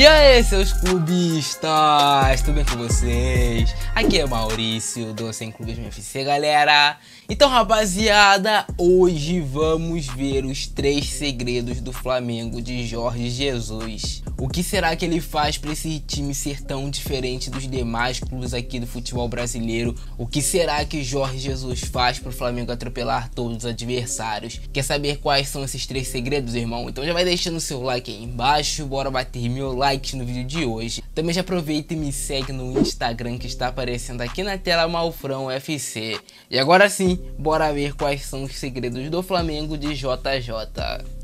E aí, seus clubistas, tudo bem com vocês? Aqui é Maurício do Sem Clubismo FC, galera. Então, rapaziada, hoje vamos ver os três segredos do Flamengo de Jorge Jesus. O que será que ele faz para esse time ser tão diferente dos demais clubes aqui do futebol brasileiro? O que será que Jorge Jesus faz para o Flamengo atropelar todos os adversários? Quer saber quais são esses três segredos, irmão? Então já vai deixando seu like aí embaixo, bora bater mil likes no vídeo de hoje. Também já aproveita e me segue no Instagram que está aparecendo aqui na tela Malfrão FC. E agora sim, bora ver quais são os segredos do Flamengo de JJ.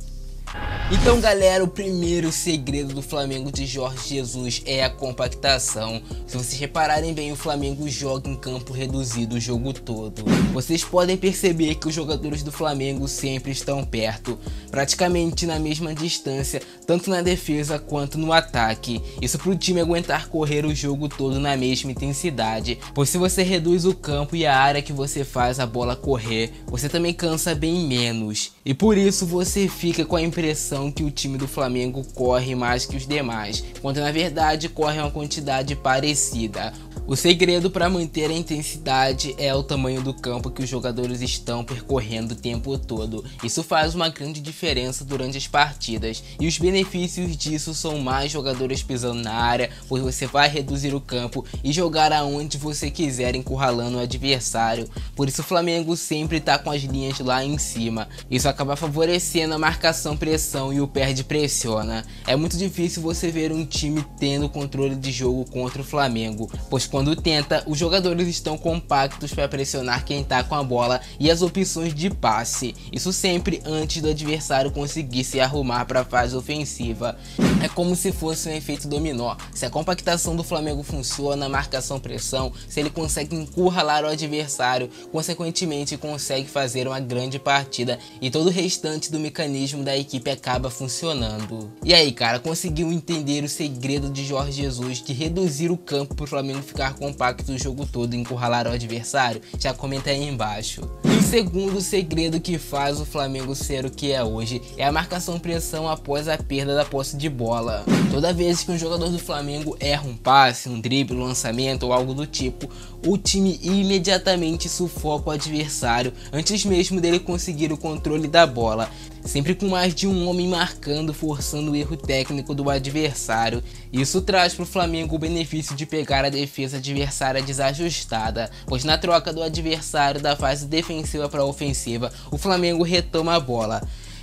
Então galera, o primeiro segredo do Flamengo de Jorge Jesus é a compactação. Se vocês repararem bem, o Flamengo joga em campo reduzido o jogo todo. Vocês podem perceber que os jogadores do Flamengo sempre estão perto, praticamente na mesma distância, tanto na defesa quanto no ataque. Isso para o time aguentar correr o jogo todo na mesma intensidade, pois se você reduz o campo e a área que você faz a bola correr, você também cansa bem menos. E por isso você fica com a impressão que o time do Flamengo corre mais que os demais, quando na verdade corre uma quantidade parecida. O segredo para manter a intensidade é o tamanho do campo que os jogadores estão percorrendo o tempo todo. Isso faz uma grande diferença durante as partidas e os benefícios disso são mais jogadores pisando na área, pois você vai reduzir o campo e jogar aonde você quiser encurralando o adversário. Por isso o Flamengo sempre está com as linhas lá em cima. Isso acaba favorecendo a marcação pressão e o perde pressiona. É muito difícil você ver um time tendo controle de jogo contra o Flamengo, pois quando tenta, os jogadores estão compactos para pressionar quem está com a bola e as opções de passe. Isso sempre antes do adversário conseguir se arrumar para a fase ofensiva. É como se fosse um efeito dominó. Se a compactação do Flamengo funciona, marcação pressão, se ele consegue encurralar o adversário, consequentemente consegue fazer uma grande partida e todo o restante do mecanismo da equipe acaba funcionando. E aí, cara, conseguiu entender o segredo de Jorge Jesus de reduzir o campo para o Flamengo ficar compacto o jogo todo e encurralar o adversário? Já comenta aí embaixo. Segundo segredo que faz o Flamengo ser o que é hoje é a marcação pressão após a perda da posse de bola. Toda vez que um jogador do Flamengo erra um passe, um drible, um lançamento ou algo do tipo, o time imediatamente sufoca o adversário antes mesmo dele conseguir o controle da bola sempre com mais de um homem marcando, forçando o erro técnico do adversário. Isso traz para o Flamengo o benefício de pegar a defesa adversária desajustada, pois na troca do adversário da fase defensiva para a ofensiva, o Flamengo retoma a bola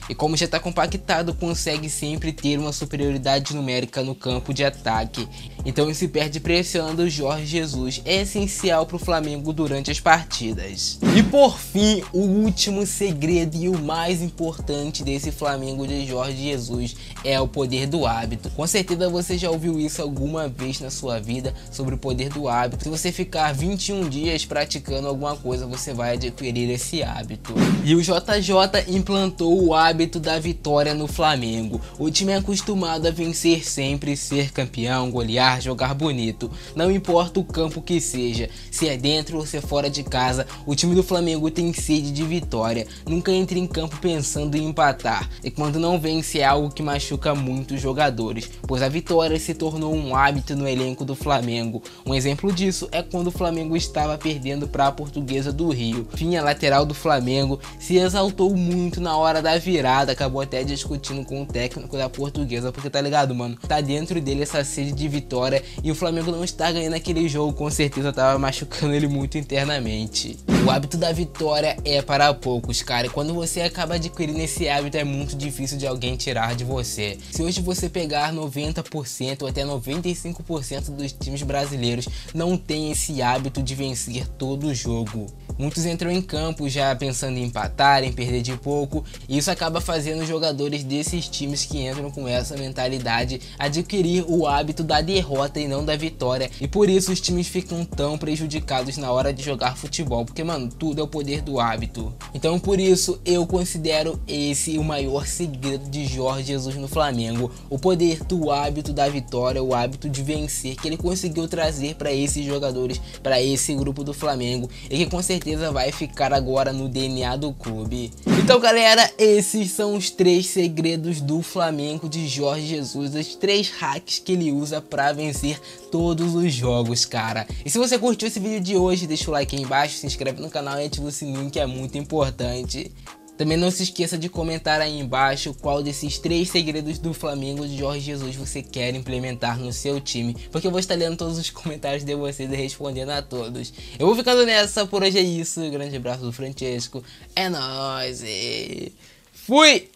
e como já está compactado, consegue sempre ter uma superioridade numérica no campo de ataque. Então se perde pressionando o Jorge Jesus, é essencial para o Flamengo durante as partidas. E por fim, o último segredo e o mais importante desse Flamengo de Jorge Jesus é o poder do hábito. Com certeza você já ouviu isso alguma vez na sua vida sobre o poder do hábito. Se você ficar 21 dias praticando alguma coisa, você vai adquirir esse hábito. E o JJ implantou o hábito hábito da vitória no Flamengo. O time é acostumado a vencer sempre, ser campeão, golear, jogar bonito. Não importa o campo que seja, se é dentro ou se é fora de casa, o time do Flamengo tem sede de vitória. Nunca entra em campo pensando em empatar. E quando não vence é algo que machuca muito os jogadores, pois a vitória se tornou um hábito no elenco do Flamengo. Um exemplo disso é quando o Flamengo estava perdendo para a Portuguesa do Rio. Finha lateral do Flamengo se exaltou muito na hora da virada virada, acabou até discutindo com o técnico da portuguesa, porque tá ligado, mano? Tá dentro dele essa sede de vitória e o Flamengo não está ganhando aquele jogo, com certeza tava machucando ele muito internamente. O hábito da vitória é para poucos, cara. E quando você acaba adquirindo esse hábito, é muito difícil de alguém tirar de você. Se hoje você pegar 90% ou até 95% dos times brasileiros não tem esse hábito de vencer todo jogo. Muitos entram em campo já pensando em empatar, em perder de pouco, e isso acaba fazendo os jogadores desses times que entram com essa mentalidade adquirir o hábito da derrota e não da vitória. E por isso os times ficam tão prejudicados na hora de jogar futebol, porque mano, tudo é o poder do hábito. Então por isso eu considero esse o maior segredo de Jorge Jesus no Flamengo, o poder do hábito da vitória, o hábito de vencer que ele conseguiu trazer para esses jogadores, para esse grupo do Flamengo e que com certeza vai ficar agora no DNA do clube. Então galera, esse esses são os três segredos do Flamengo de Jorge Jesus, os três hacks que ele usa para vencer todos os jogos, cara. E se você curtiu esse vídeo de hoje, deixa o like aí embaixo, se inscreve no canal e ativa o sininho que é muito importante. Também não se esqueça de comentar aí embaixo qual desses três segredos do Flamengo de Jorge Jesus você quer implementar no seu time, porque eu vou estar lendo todos os comentários de vocês e respondendo a todos. Eu vou ficando nessa, por hoje é isso. Grande abraço do Francesco. É nóis e fui!